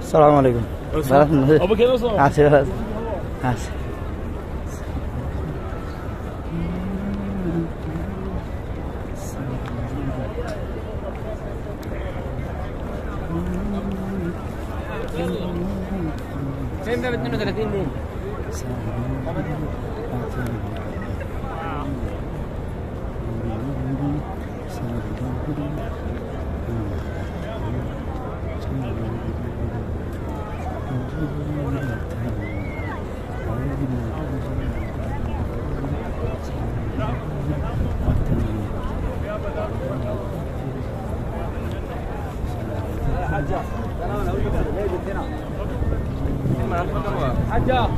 السلام عليكم. السلام عليكم. أبو كيف أصلاً؟ عسى. فين باب 32 دي؟ حاجة